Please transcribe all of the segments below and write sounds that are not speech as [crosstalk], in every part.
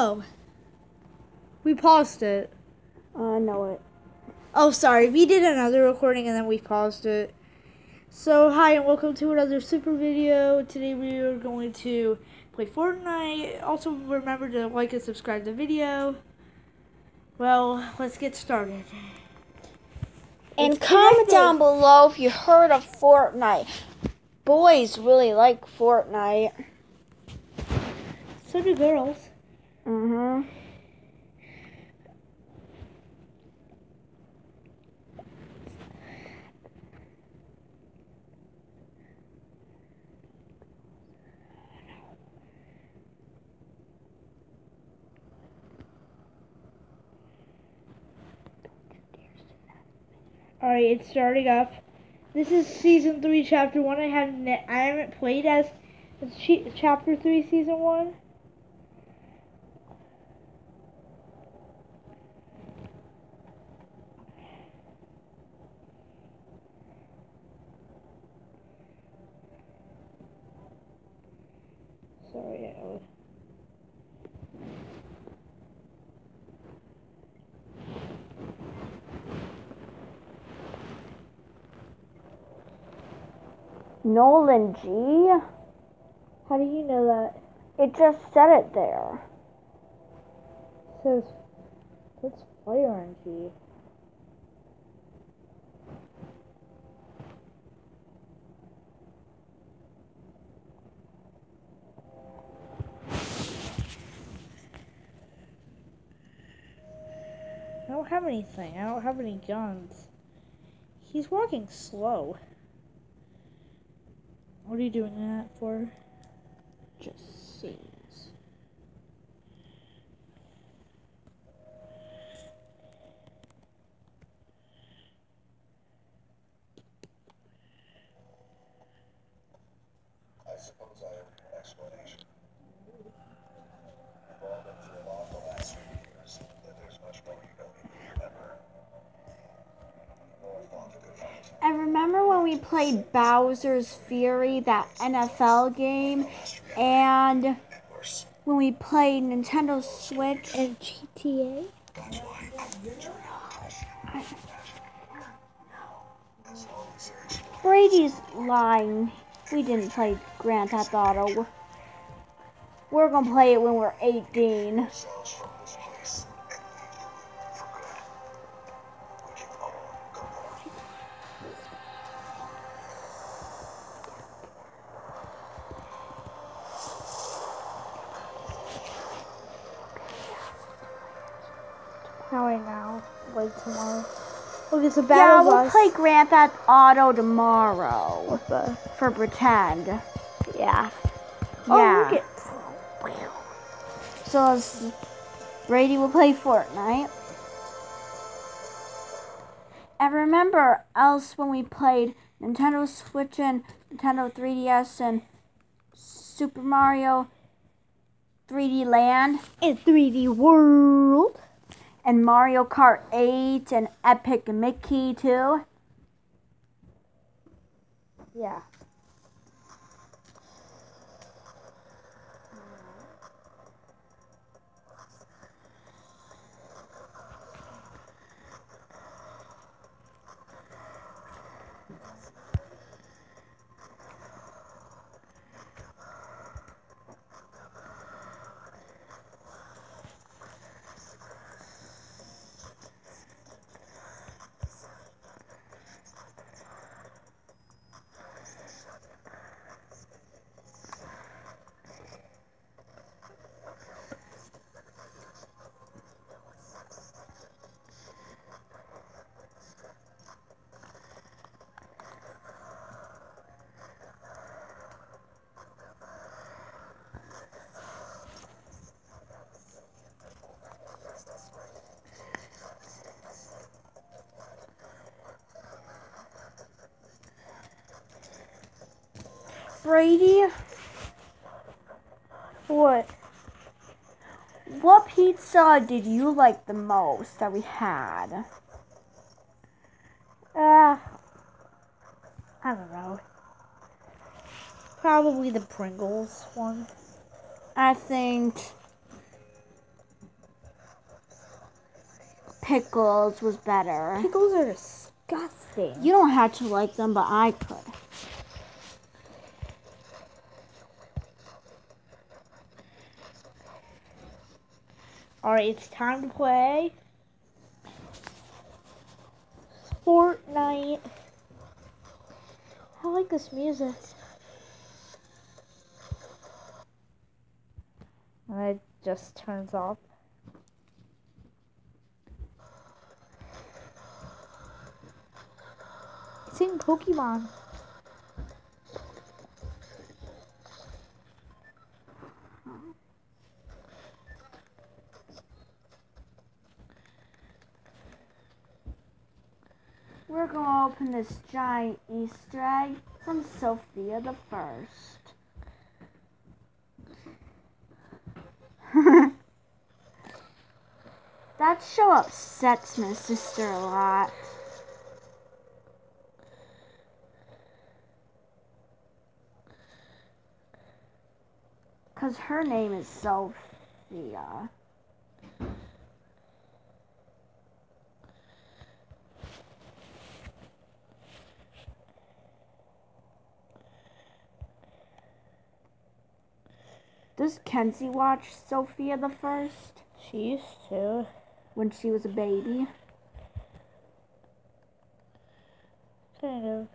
slow. We paused it. Uh, I know it. Oh, sorry. We did another recording and then we paused it. So, hi and welcome to another super video. Today we are going to play Fortnite. Also, remember to like and subscribe to the video. Well, let's get started. And It's comment connected. down below if you heard of Fortnite. Boys really like Fortnite. So do girls. Mm-hmm. Alright, it's starting up. This is season three, chapter one. I haven't I haven't played as, as chapter three, season one. Sorry, I was. Nolan G. How do you know that? It just said it there. says what's fire RNG? I don't have anything. I don't have any guns. He's walking slow. What are you doing that for? Just seems. I suppose I have an explanation. We've all been through a lot the last few years, but there's much more you don't even remember. Nor thought that could find I remember when we played Bowser's Fury, that NFL game, and when we played Nintendo Switch. And GTA? Brady's lying. We didn't play Grand Theft Auto. We're gonna play it when we're 18. Right now? Like tomorrow? Look, it's a Yeah, battle we'll bus. play Grand Theft Auto tomorrow the. for pretend. Yeah. Yeah. Oh, look it. So let's- Brady will play Fortnite. And remember else when we played Nintendo Switch and Nintendo 3DS and Super Mario 3D Land In 3D World. And Mario Kart 8 and Epic Mickey too. Yeah. Brady, What? what pizza did you like the most that we had? Uh, I don't know. Probably the Pringles one. I think pickles was better. Pickles are disgusting. You don't have to like them, but I could. Alright, it's time to play Fortnite. I like this music. And it just turns off. It's in Pokemon. We're gonna open this giant Easter egg from Sofia the First. [laughs] that show upsets my sister a lot. Cause her name is Sophia. Does Kenzie watch Sofia the First She used to. when she was a baby? Kind of.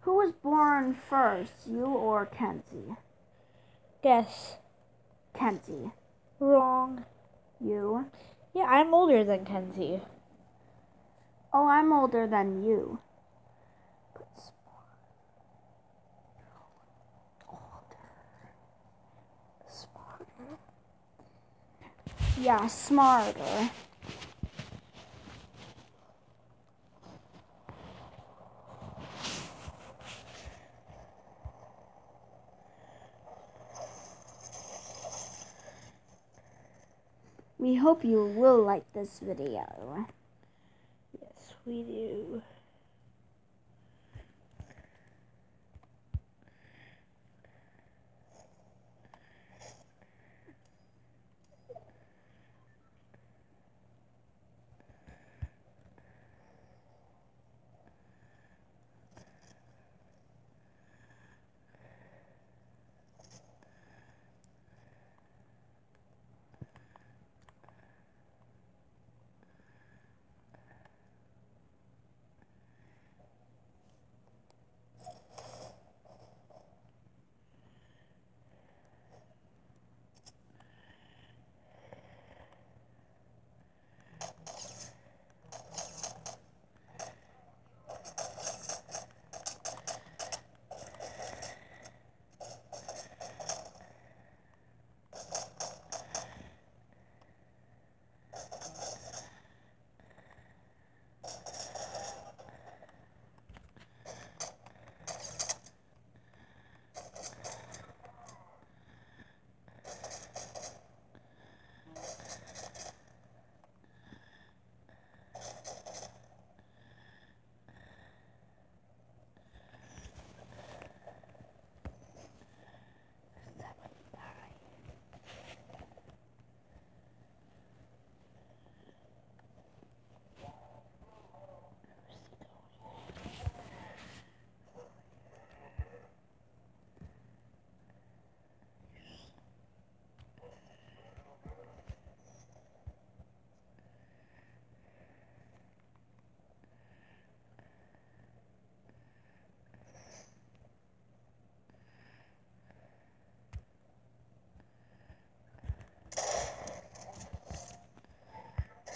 Who was born first, you or Kenzie? Guess. Kenzie. Wrong. You? Yeah, I'm older than Kenzie. Oh, I'm older than you. Yeah, smarter. We hope you will like this video. Yes, we do.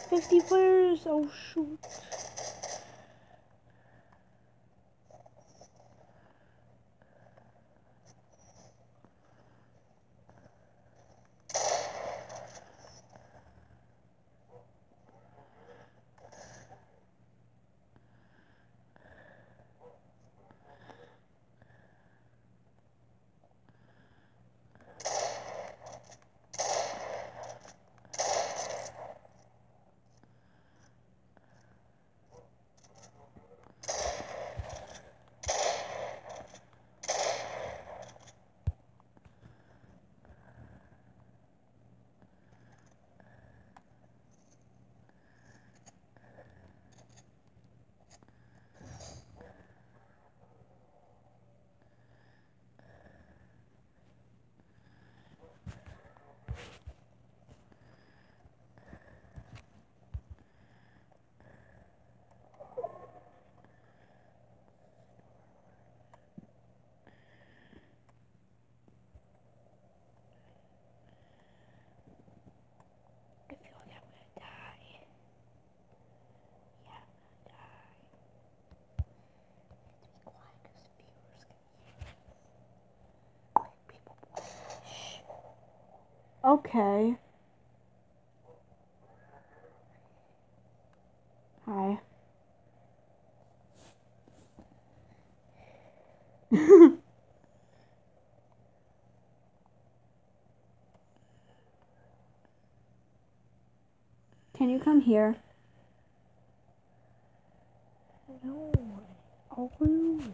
Fifty players. Oh shoot. okay. Hi. [laughs] Can you come here? No. I'll lose.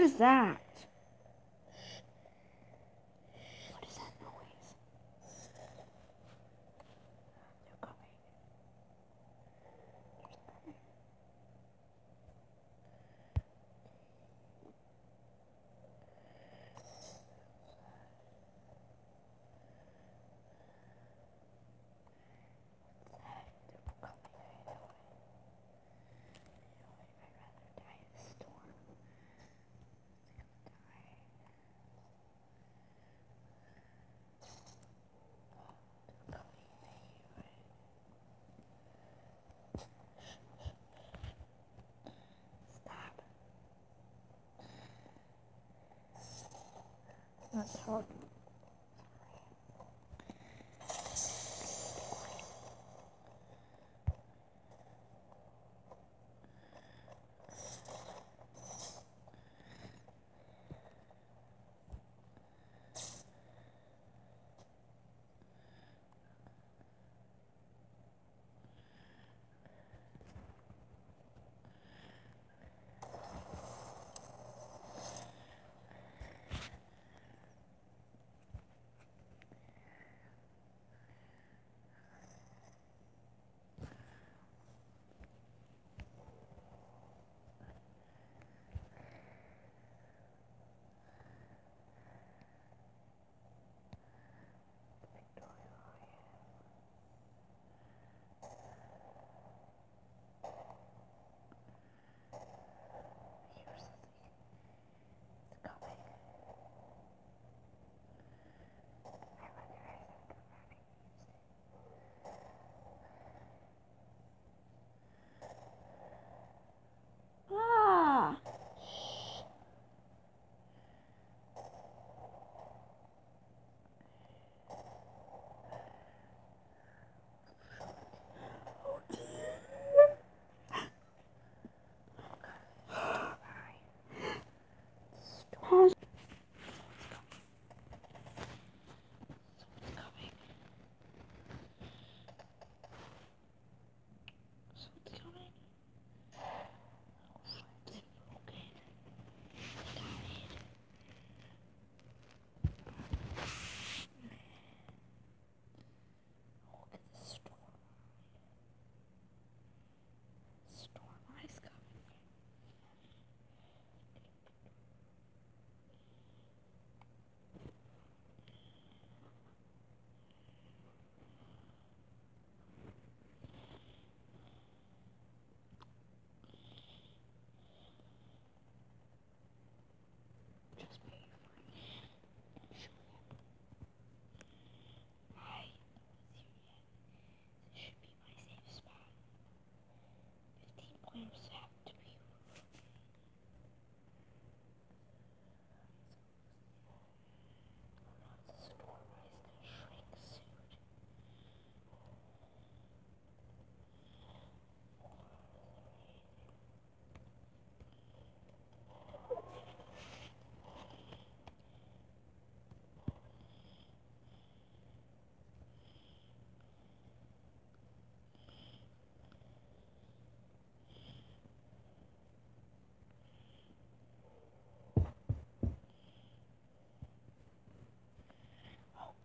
What is that? That's hard.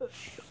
Oh,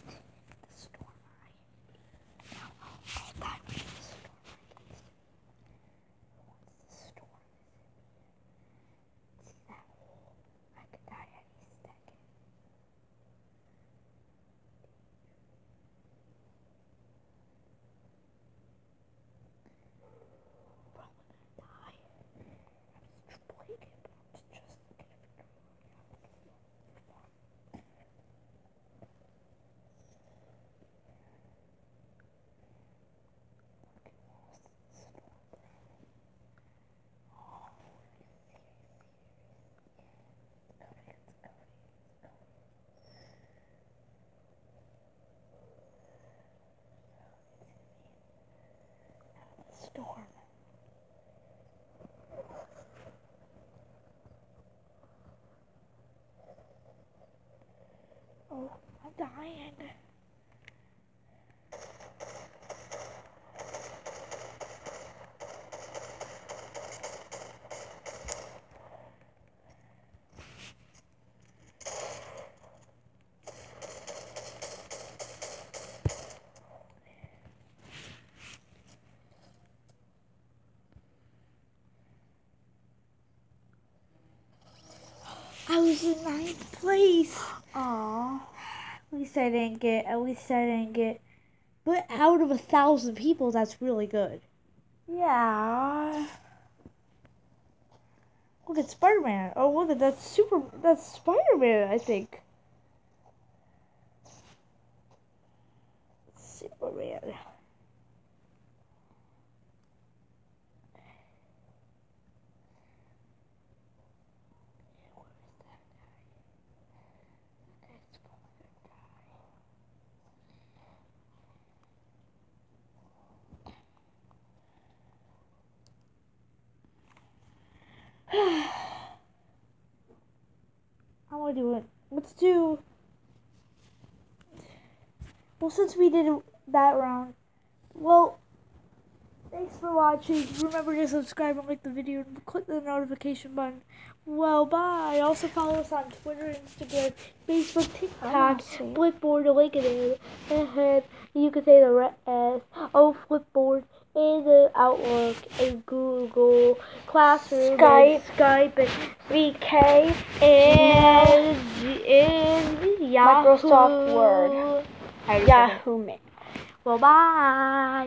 storm. Oh, I'm dying. Ninth place. Aw. At least I didn't get. At least I didn't get. But out of a thousand people, that's really good. Yeah. Look at Spider Man. Oh, look at that's super. That's Spider Man. I think. Superman. How am I doing? Let's do. Well, since we did that round, well, thanks for watching. Remember to subscribe and like the video and click the notification button. Well, bye. Also follow us on Twitter, Instagram, Facebook, TikTok. Flipboard, LinkedIn. And you can say the rest. Oh, Flipboard the Outlook and Google Classroom, Skype. Skype, and VK, and, and Yahoo. Microsoft Word. How do you say that? Yahoo Mail. Well, bye.